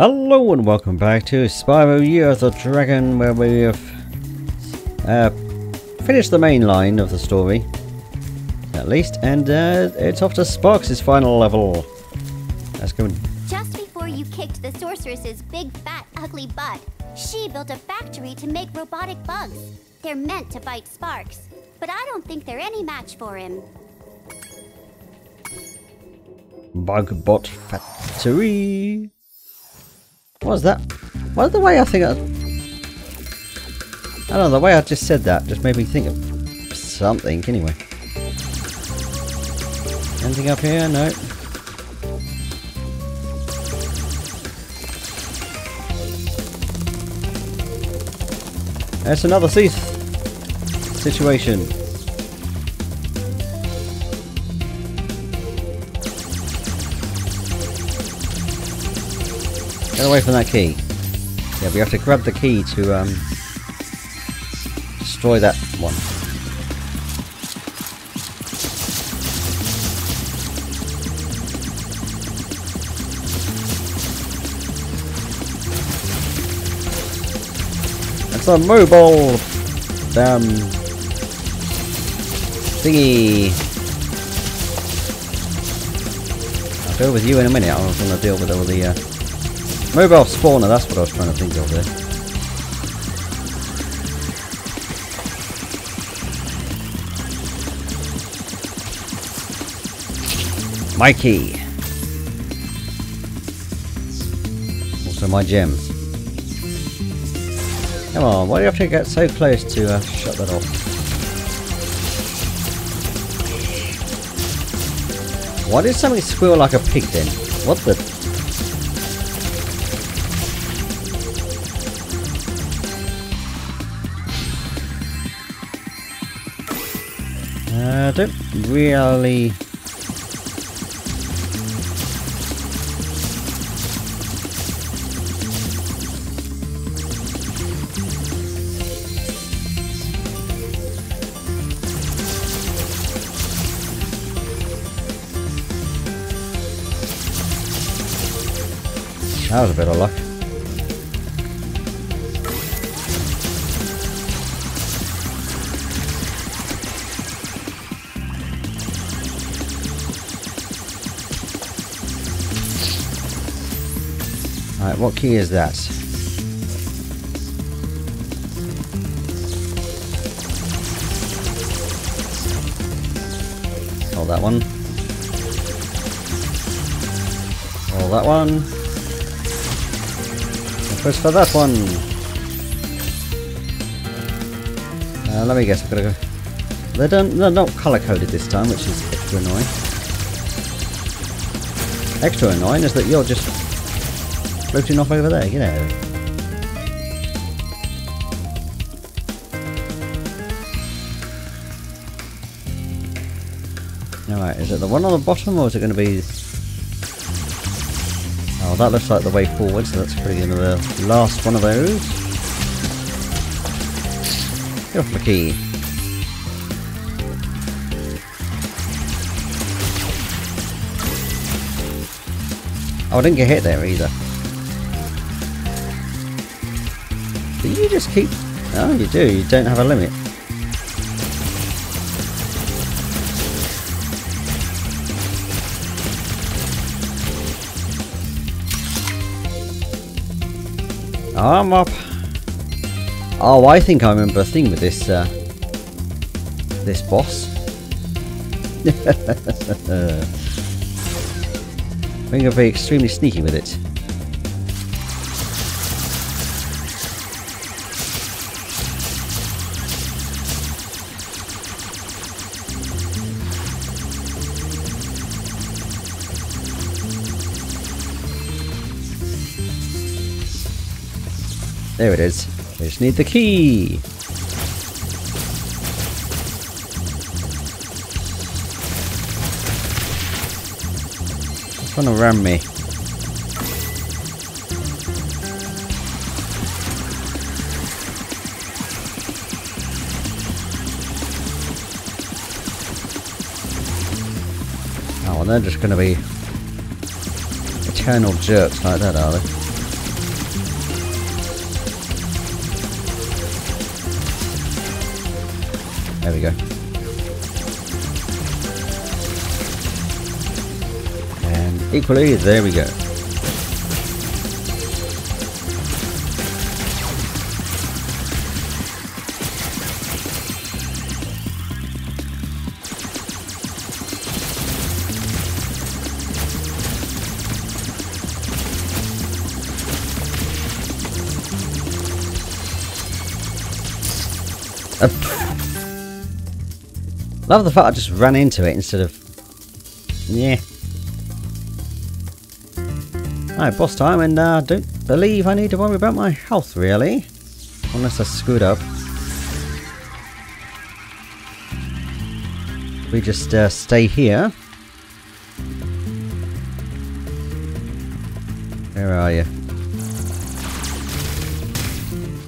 Hello and welcome back to Spyro Year of the Dragon where we have uh, finished the main line of the story at least and uh, it's off to Sparx' final level. Let's go. Just before you kicked the sorceress's big fat ugly butt, she built a factory to make robotic bugs. They're meant to fight Sparx, but I don't think they're any match for him. Bugbot Factory. What was that? What the way I think I... I don't know, the way I just said that just made me think of something anyway. Anything up here? No. That's another Cease situation. Get away from that key. Yeah, we have to grab the key to um, destroy that one. It's a mobile damn thingy. I'll deal with you in a minute. I was going to deal with all the uh, mobile spawner. That's what I was trying to think of there. My key. Also my gems. Come on, why do you have to get so close to uh, shut that off? Why did something squeal like a pig then? What the... I don't really... That was a bit of luck. Alright, what key is that? Hold that one. Hold that one. Press for that one. Uh, let me guess, I've got to go. They don't, they're not color coded this time, which is extra annoying. Extra annoying is that you're just floating off over there, you know. Alright, is it the one on the bottom or is it going to be Oh, that looks like the way forward, so that's pretty into the last one of those. Get off the key. Oh, I didn't get hit there either. You just keep... Oh, you do. You don't have a limit. I'm up. Oh, I think I remember a thing with this, uh, this boss. I'm going to be extremely sneaky with it. There it is. We just need the key. It's trying to ram me. Oh, well, they're just going to be eternal jerks like that, are they? There we go. And equally, there we go. Uh, love the fact I just ran into it instead of... Yeah. Alright, boss time, and I uh, don't believe I need to worry about my health, really. Unless I screwed up. We just uh, stay here. Where are you?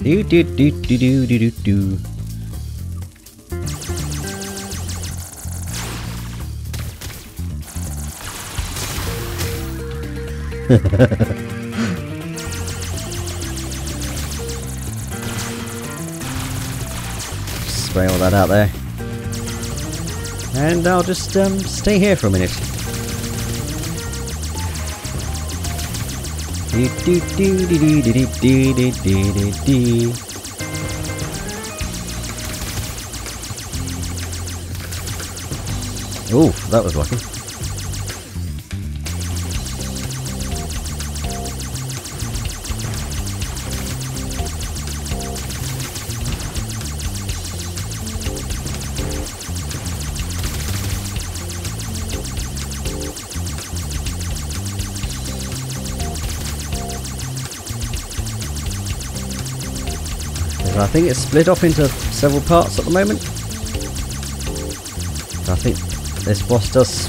Do do do do do do do do. Spray all that out there. And I'll just um, stay here for a minute. Do do do do do do do do do do do. Oh, that was lucky. I think it's split off into several parts at the moment. I think this boss does...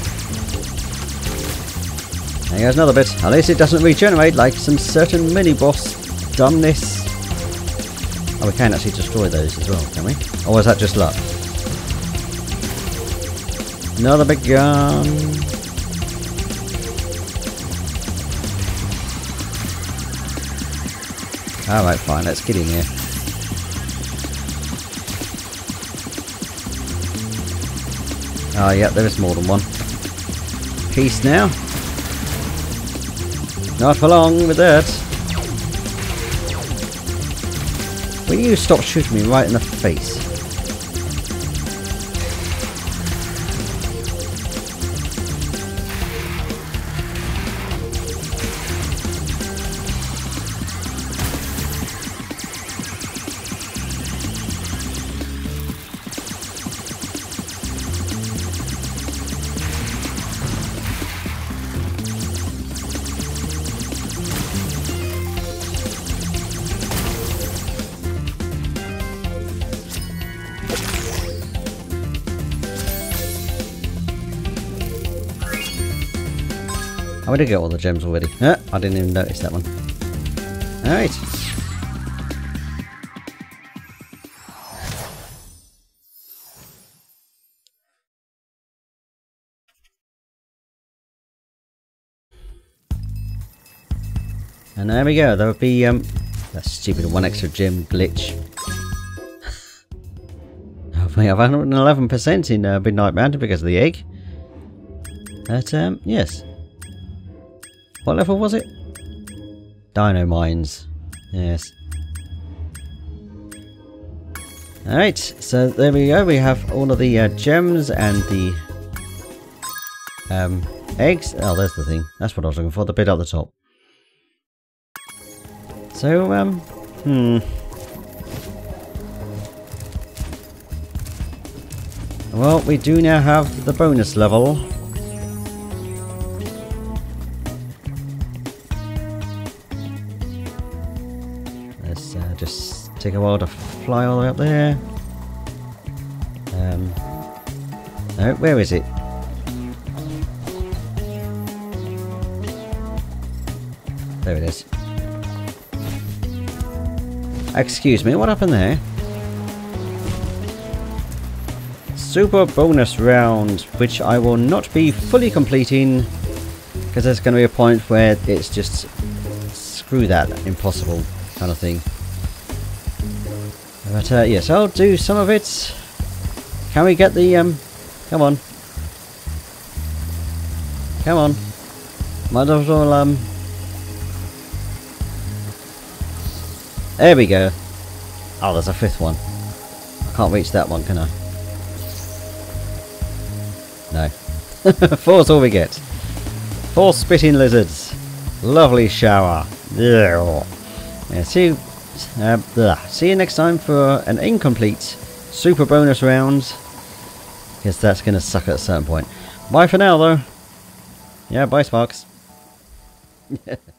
There goes another bit. At least it doesn't regenerate like some certain mini-boss done this. Oh, we can actually destroy those as well, can we? Or is that just luck? Another big gun. Alright, fine, let's get in here. Oh, yeah, there is more than one. Peace now. Not for long with that. Will you stop shooting me right in the face? I did get all the gems already. Uh, I didn't even notice that one. Alright. And there we go. There would be um, that stupid one extra gem glitch. Hopefully I've 111% in uh, Midnight Mountain because of the egg. But um, yes. What level was it? Dino Mines. Yes. Alright, so there we go. We have all of the uh, gems and the um, eggs. Oh, there's the thing. That's what I was looking for. The bit at the top. So, um, hmm. Well, we do now have the bonus level. Uh, just take a while to fly all the way up there. Um, no, where is it? There it is. Excuse me, what happened there? Super bonus round, which I will not be fully completing because there's going to be a point where it's just screw that, impossible kind of thing. But uh, yes, I'll do some of it Can we get the, um, come on. Come on. Might as well, um... There we go. Oh, there's a fifth one. I can't reach that one, can I? No. Four's all we get. Four spitting lizards. Lovely shower. Yeah, see, uh, see you next time for an incomplete super bonus round. Because that's going to suck at a certain point. Bye for now, though. Yeah, bye, Sparx.